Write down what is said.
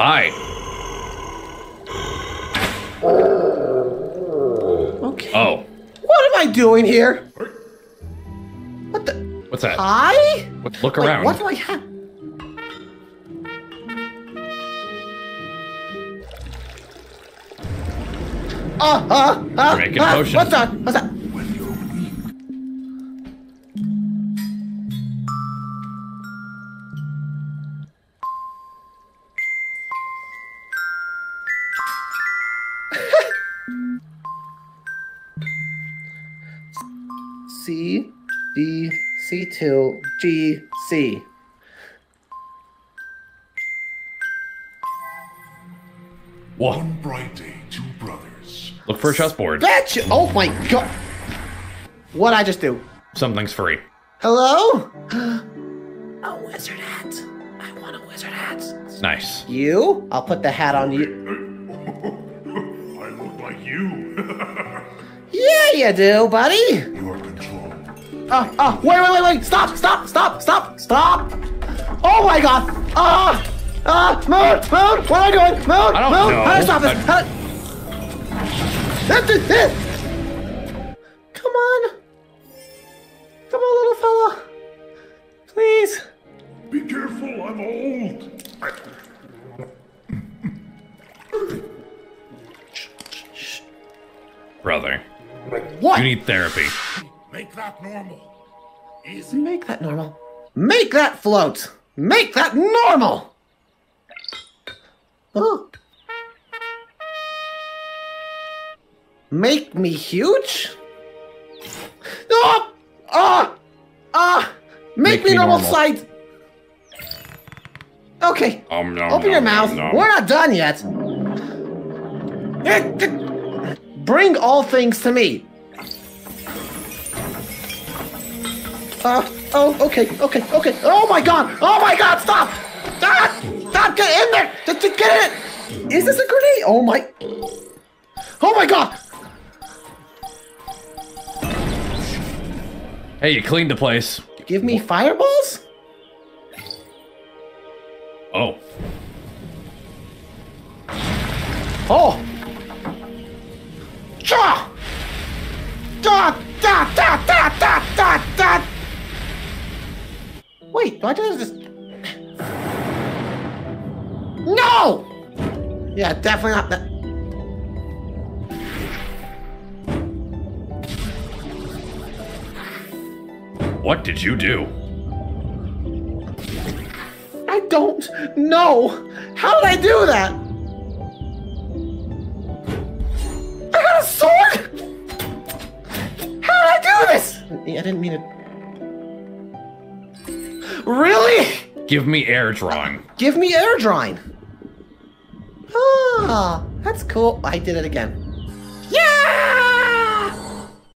Hi. Okay. Oh, What am I doing here? What the? what's that? Hi? What- Look Wait, around. what do I have? Uh, uh, uh, You're uh, potions. What's that? What's that? C D C two G C. Whoa. one bright day, two brothers. Look for a chessboard. Betcha! Oh my god! What'd I just do? Something's free. Hello? A wizard hat. I want a wizard hat. Nice. You? I'll put the hat on you. I look like you. Yeah, you do, buddy. Your control. Oh, oh, wait, wait, wait, wait! Stop, stop, stop, stop, stop! Oh my god! Ah! Ah! Moon! Moon! What am I doing? Moon! I don't Moon! know. How do I stop this? I- How do... Come on! Come on, little fella! Please! Be careful, I'm old. Brother, What? you need therapy. Make that normal. Easy. Make that normal. Make that float! Make that normal! Oh. Make me huge? Oh! Ah! Ah! Make, Make me, me normal, normal. size! Okay, Um, nom, open your nom, mouth. nom, nom. We're not done yet. Bring all things to me. Uh, oh, okay, okay, okay. Oh my god! Oh my god, stop! Stop! Stop! Get in there! Just, just get in! Is this a grenade? Oh my... Oh my god! Hey, you cleaned the place. Give me fireballs? Oh. Oh! Wait, do I do this? No! Yeah, definitely not that. What did you do? I don't know. How did I do that? I got a sword? How did I do this? I didn't mean it. Really? Give me air drawing. Give me air drawing. Ah, that's cool. I did it again.